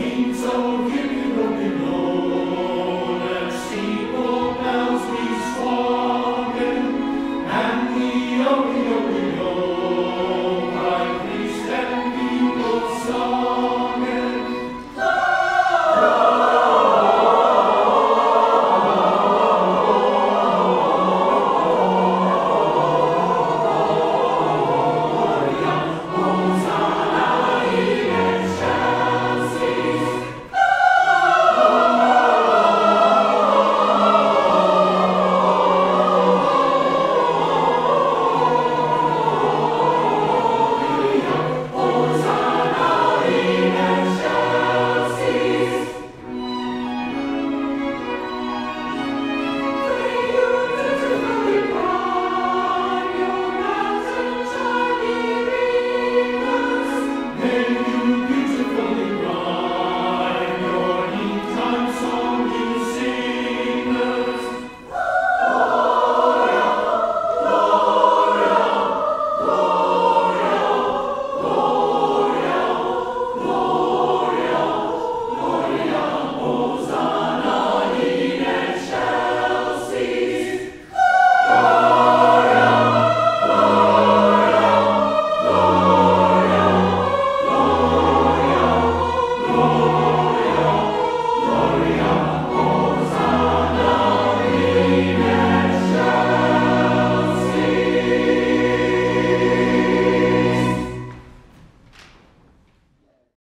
in so